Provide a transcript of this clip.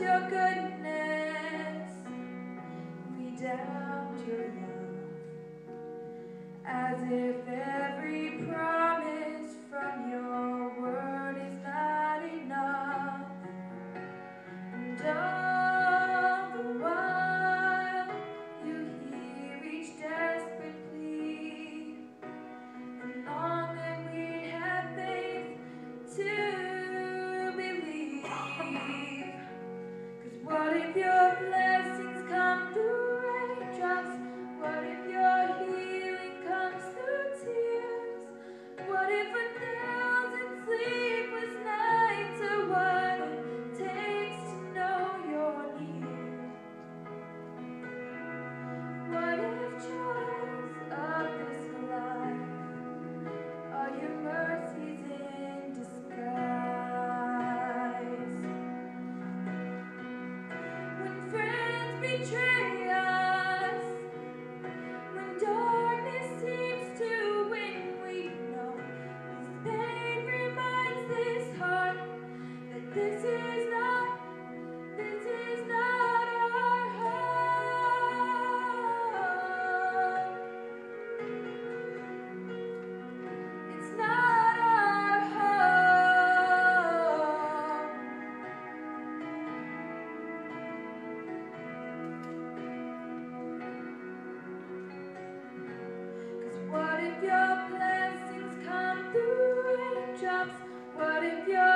your goodness. We doubt your love as if What if